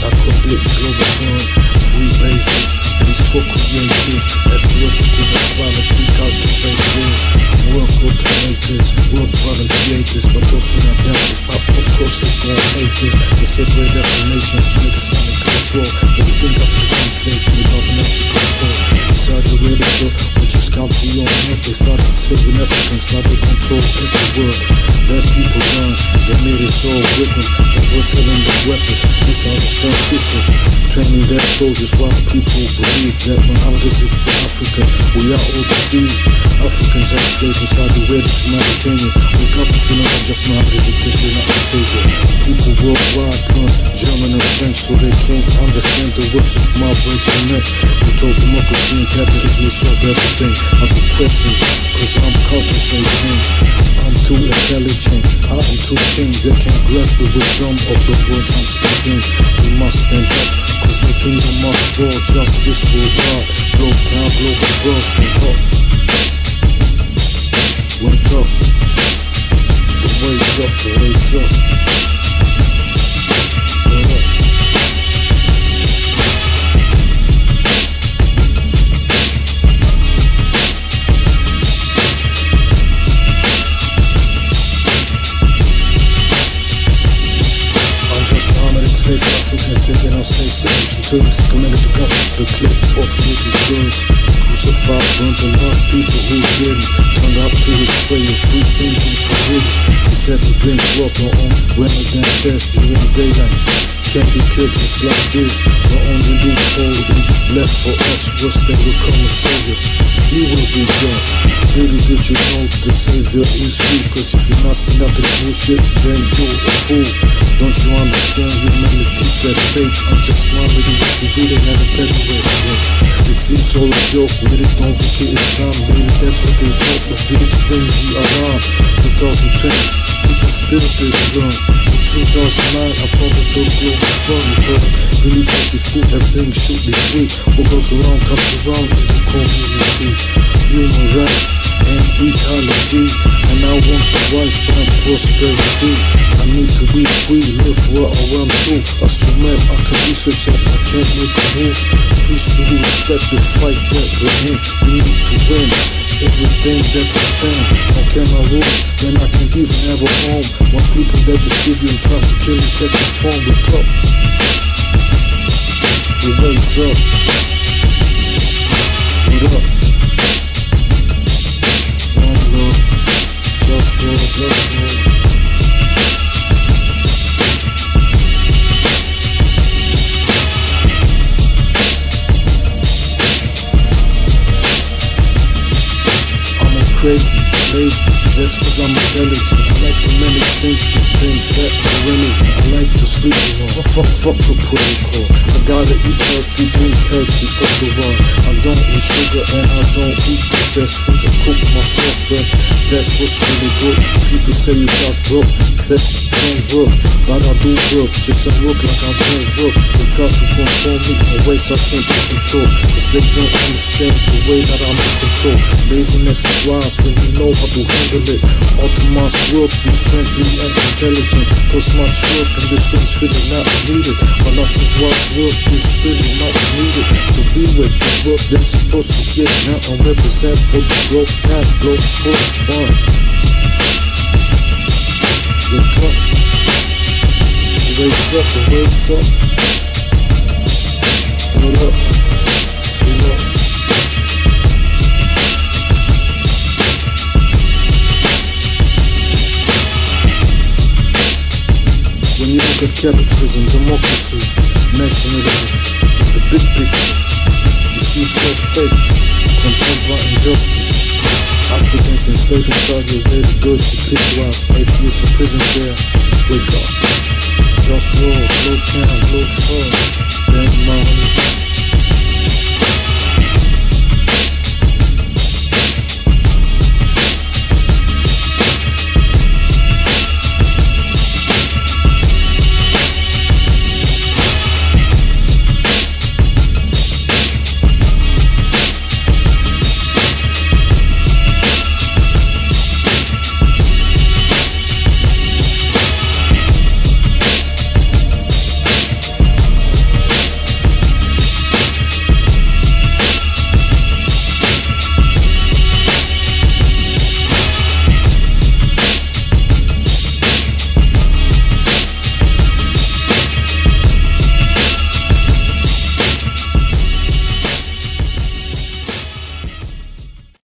I called it global fun. Free basics, peaceful creatives, ecological equality, cultivate this. Work automators, work brother creators, but those who not down with pop, of course they gon' hate this. They separate definitions, niggas not a war. What you think Africa's enslaved, they love an African store. Inside the radio, which is country on what they started serving Africans, now they control every world. Let people run, they made us all with them. Were selling the weapons, these are the transitions. Training their soldiers while people believe that Muhammad is for Africa. We are all deceived. Africans are slaves inside the web to Mauritania. Wake up if you know that just Muhammad is the picture, not the savior. People worldwide learn German and French so they can't understand the words of my words and net. We told democracy and capitalism will solve everything. How depress me, cause I'm cultivating. I'm too intelligent, I am too king. They can't grasp the wisdom of the words I'm speaking. We must stand up, cause the kingdom must fall. Justice will rise. Globetown, global frost and up. Just Muhammad and slave Africans taking our slave slaves and Turks committed to cut off the clip off little girls. Crucified, burned a lot of people who didn't. Turned up to his way of free thinking forbidden. He said to drink water on than fast during daylight. Can't be killed just like this. The only loophole he left for us was that we'll come a savior. He will be just. Little that you know the savior is you. Cause if you're not up to this bullshit, then you're a fool. Don't you understand humanity said fake? I'm just one little disobedient and a petty again. It seems all a joke, when it don't get it's time. Maybe that's what they thought, but still to bring you around. 2020, people still didn't run. In 2009, I founded the global fund, but we need healthy food, everything should be free. What goes around comes around in the community. Human rights and ecology, and I want the wife and prosperity. I need to be free, live where I to. Assume that I can research that I can't make a move. Peace to respect the fight that we're in. We need to win. Everything that's a thing. How can I rule when I can't even have a home? When people that deceive you and try to kill you take the phone, wake up. The wake's up. Crazy, lazy, that's cause I'm intelligent. I like to manage things to things that are relevant. I like to sleep alone. Fuck, fuck, fuck the protocol. I gotta eat healthy, drink healthy, fuck the one. I don't eat sugar and I don't eat processed foods. I cook myself and that's what's really good. People say you got broke, cause don't work. But I do work, just I work like I don't work. They try to control me in ways I can't control. Cause they don't understand the way that I'm in control. Laziness is wise when you know how to handle it. Automa's work, be friendly and intelligent. Cause much work in this one's really not needed. But lots of wise work is really not needed. So be with the work that's supposed to get now and represent for the growth, not blow for one. Wake up. Wakes up, the wakes up. What up? When you look at capitalism, democracy, nationalism, from the big picture, you see it's all fake, by injustice. Africans enslaved inside your way, the girls to picturize, atheists in prison there. Wake up. JustWar, low town, low fun, bank money,